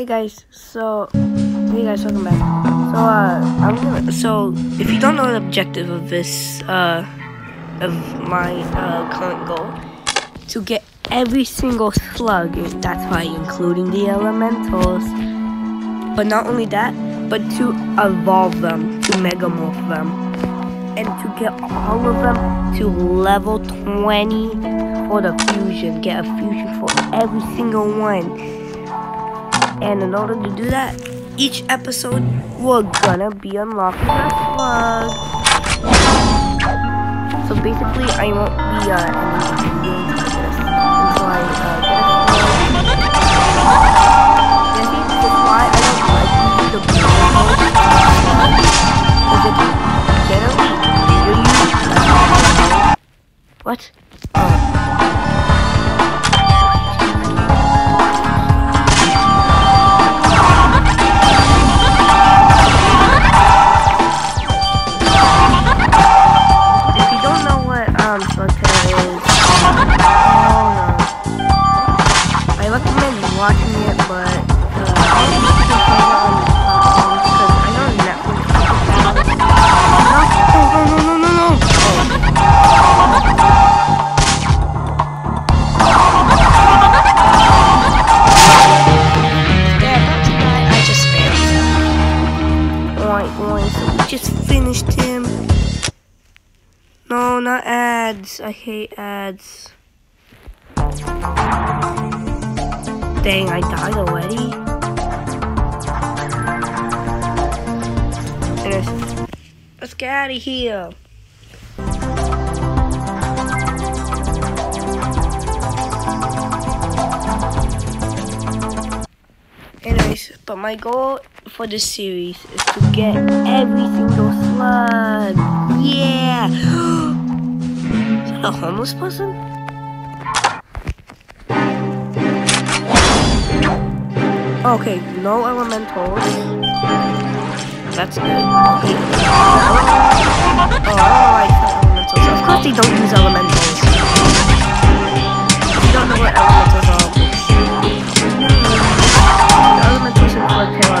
Hey guys, so hey guys, welcome back. So uh, I'm gonna. So if you don't know the objective of this uh of my uh current goal, to get every single slug. That's why, including the elementals. But not only that, but to evolve them, to megamorph them, and to get all of them to level 20 for the fusion. Get a fusion for every single one. And in order to do that, each episode we're gonna be unlocking a slug. So basically, I won't be uh, I hate ads. Dang, I died already. Anyways, let's get out of here. Anyways, but my goal for this series is to get every single slug. Yeah! a homeless person? Okay, no elementals. That's good. Okay. Oh, like elementals. Of course they don't use elementals. You don't know what elementals are, hmm. the elementals are basically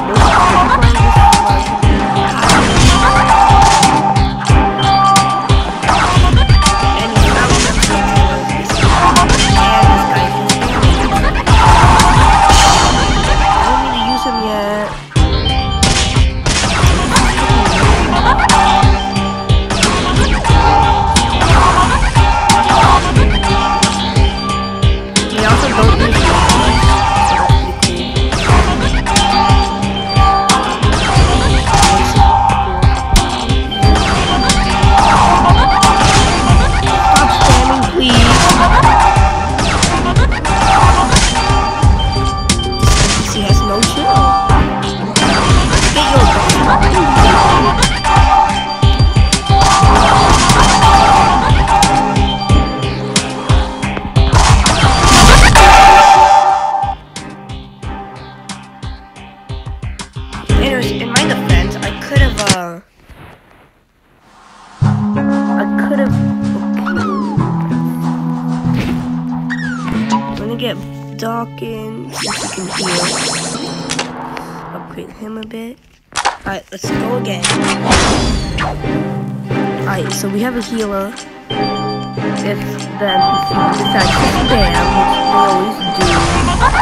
get Dawkins, if you can heal. Upgrade him a bit. Alright, let's go again. Alright, so we have a healer. If the to spam, which they always do.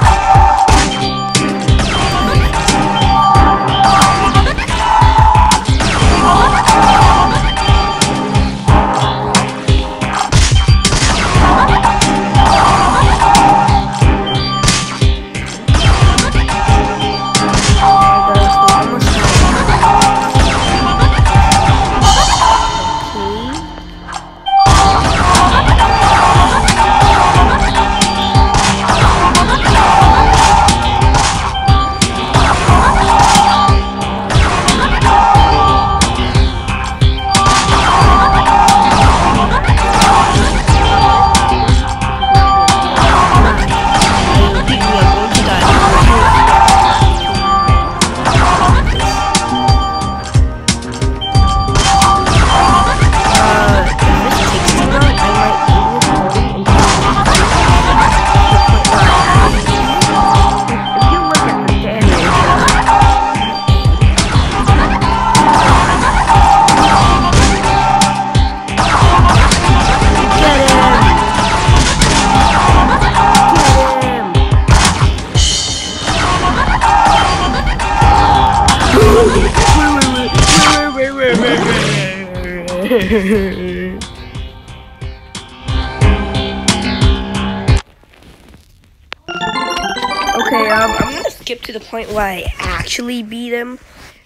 I'm gonna skip to the point where I actually beat him,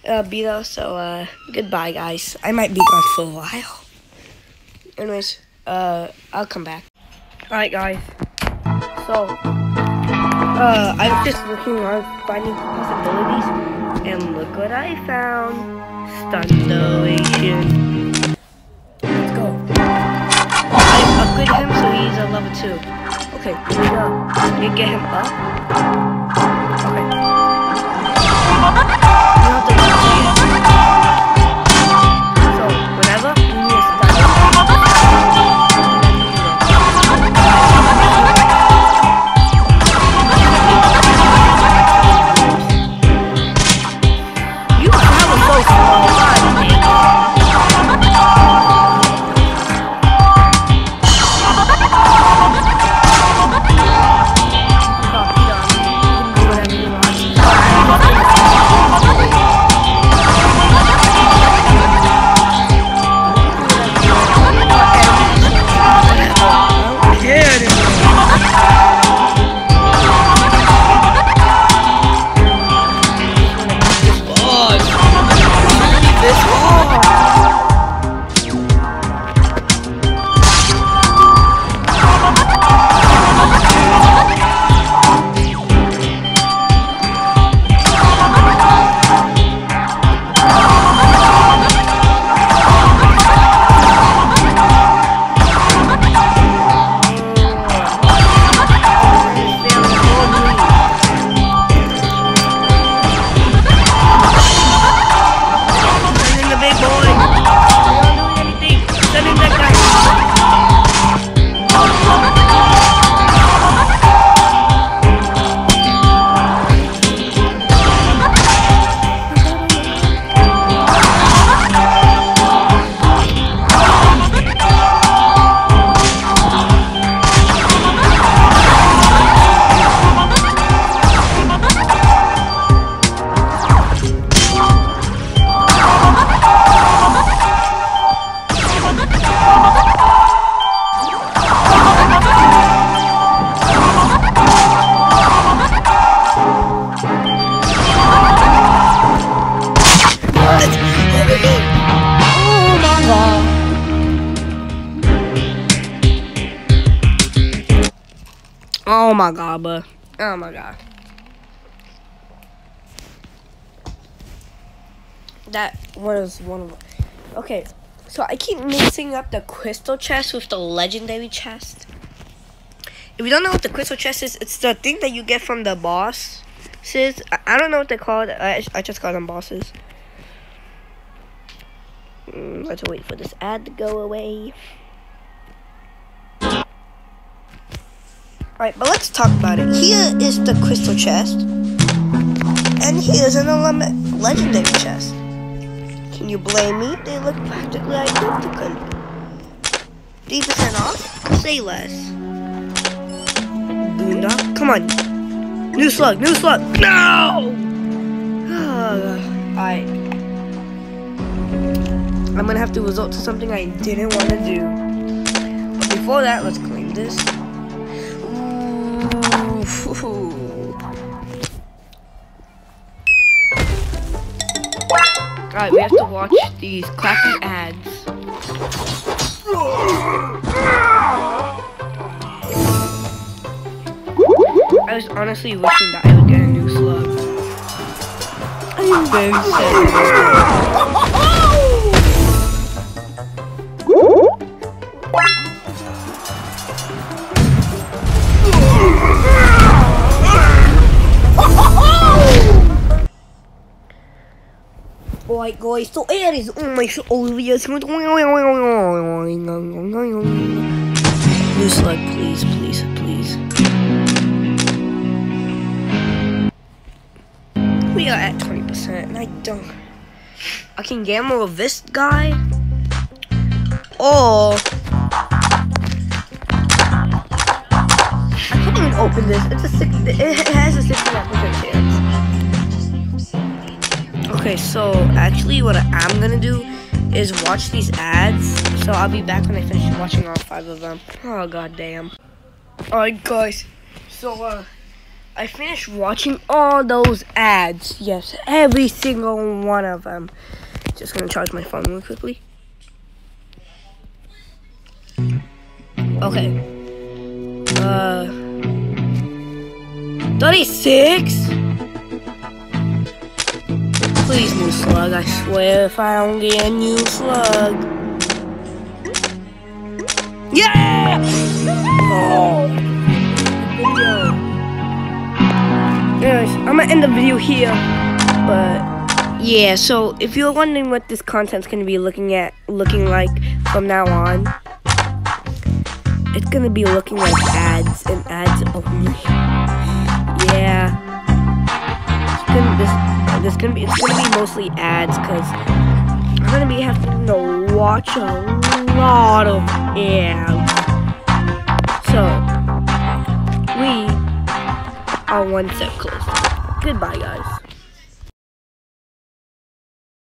uh, beat us. So, uh, goodbye, guys. I might be gone for a while. Anyways, uh, I'll come back. All right, guys. So, uh, I was just looking on finding possibilities, and look what I found. Stundulation. Let's go. I upgraded him, so he's a level two. Okay, here we go. You get him up? Oh my god, bro. Oh my god. That was one of them. Okay, so I keep mixing up the crystal chest with the legendary chest. If you don't know what the crystal chest is, it's the thing that you get from the boss. Sis, I, don't know what they're called. I, I just call them bosses. Mm, let's wait for this ad to go away. Alright, but let's talk about it. Here is the crystal chest. And here's an legendary chest. Can you blame me? They look practically identical. 3% off? Say less. Boon Doc? Come on. New slug, new slug. No! Alright. I'm gonna have to resort to something I didn't want to do. But before that, let's claim this. Alright, we have to watch these crappy ads. I was honestly wishing that I would get a new slug. I'm very sad. Alright guys, so it is my shoulders. New slug, please, please, please. We are at 20% and I don't... I can gamble with this guy. Or... I can't even open this. It's a six, it a Okay, so actually what I'm gonna do is watch these ads. So I'll be back when I finish watching all five of them. Oh god damn. Alright guys, so uh I finished watching all those ads. Yes, every single one of them. Just gonna charge my phone real quickly. Okay. Uh 36? Please, new slug. I swear if I don't get a new slug. Yeah! Oh. Video. Anyways, I'm gonna end the video here. But yeah, so if you're wondering what this content's gonna be looking at looking like from now on, it's gonna be looking like ads and ads only. Yeah. It's gonna, be it's gonna be mostly ads because I'm gonna be having to watch a lot of ads. So we are one step closer. Goodbye guys.